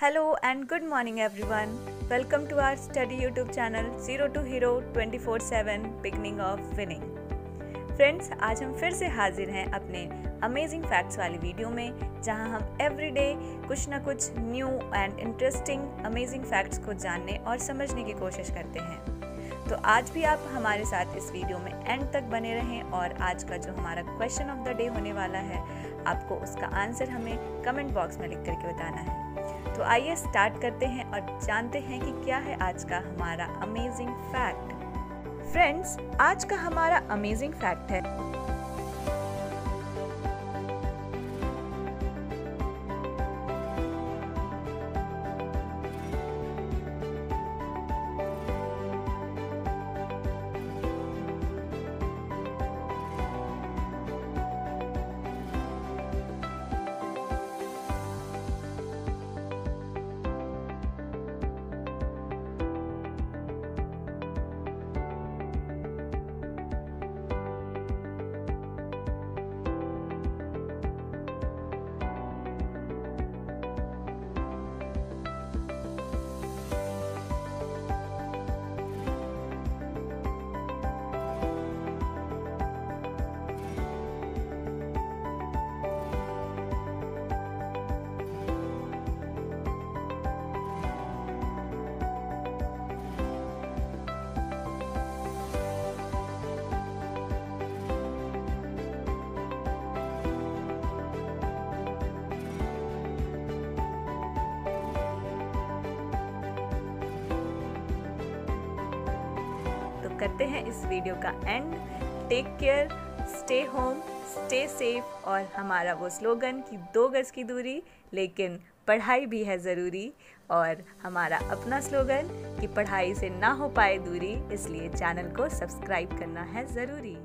Hello and good morning everyone welcome to our study YouTube channel zero to hero twenty four seven beginning of winning friends आज हम फिर से हाजिर हैं अपने अमेजिंग फैक्ट्स वाली वीडियो में, जहाँ हम एवरीडे कुछ ना कुछ new and interesting amazing facts को जानने और समझने की कोशिश करते हैं। तो आज भी आप हमारे साथ इस वीडियो में एंड तक बने रहें और आज का जो हमारा क्वेश्चन ऑफ़ द डे होने वाला है, आपको उसका आंसर हमें कमेंट बॉक्स में लिख करके बताना है। तो आइए स्टार्ट करते हैं और जानते हैं कि क्या है आज का हमारा अमेजिंग फैक्ट फ्रेंड्स आज का हमारा अमेजिंग फैक्ट है। करते हैं इस वीडियो का end take care stay home stay safe और हमारा वो स्लोगन कि दो गज की दूरी, लेकिन पढ़ाई भी है ज़रूरी और हमारा अपना स्लोगन कि पढ़ाई से ना हो पाए दूरी, इसलिए चैनल को सब्सक्राइब करना है ज़रूरी।